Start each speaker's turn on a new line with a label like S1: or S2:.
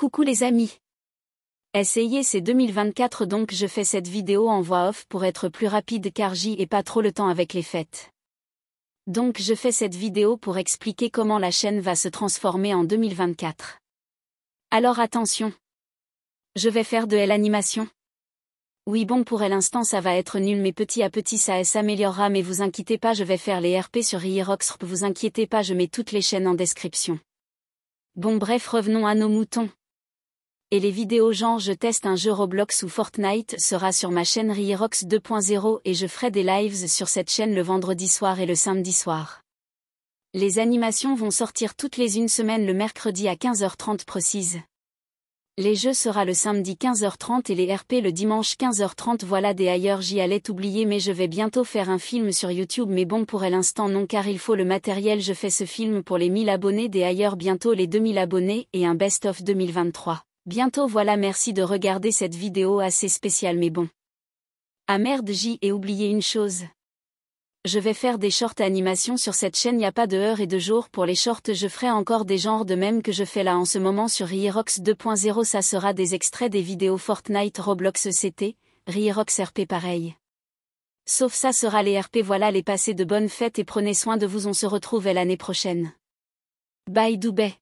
S1: Coucou les amis. Essayez c'est 2024 donc je fais cette vidéo en voix off pour être plus rapide car j'y ai pas trop le temps avec les fêtes. Donc je fais cette vidéo pour expliquer comment la chaîne va se transformer en 2024. Alors attention. Je vais faire de l'animation. Oui bon pour l'instant ça va être nul mais petit à petit ça s'améliorera mais vous inquiétez pas je vais faire les RP sur Hieroxrp vous inquiétez pas je mets toutes les chaînes en description. Bon bref revenons à nos moutons. Et les vidéos genre je teste un jeu Roblox ou Fortnite sera sur ma chaîne Rierox 2.0 et je ferai des lives sur cette chaîne le vendredi soir et le samedi soir. Les animations vont sortir toutes les une semaine le mercredi à 15h30 précise. Les jeux sera le samedi 15h30 et les RP le dimanche 15h30 voilà des ailleurs j'y allais oublier mais je vais bientôt faire un film sur YouTube mais bon pour l'instant non car il faut le matériel je fais ce film pour les 1000 abonnés des ailleurs bientôt les 2000 abonnés et un best-of 2023. Bientôt voilà merci de regarder cette vidéo assez spéciale mais bon. Ah merde j'y ai oublié une chose. Je vais faire des shorts animations sur cette chaîne y a pas de heure et de jour pour les shorts je ferai encore des genres de même que je fais là en ce moment sur Rierox 2.0 ça sera des extraits des vidéos Fortnite Roblox CT, Rierox RP pareil. Sauf ça sera les RP voilà les passés de bonnes fêtes et prenez soin de vous on se retrouve l'année prochaine. Bye Doubet.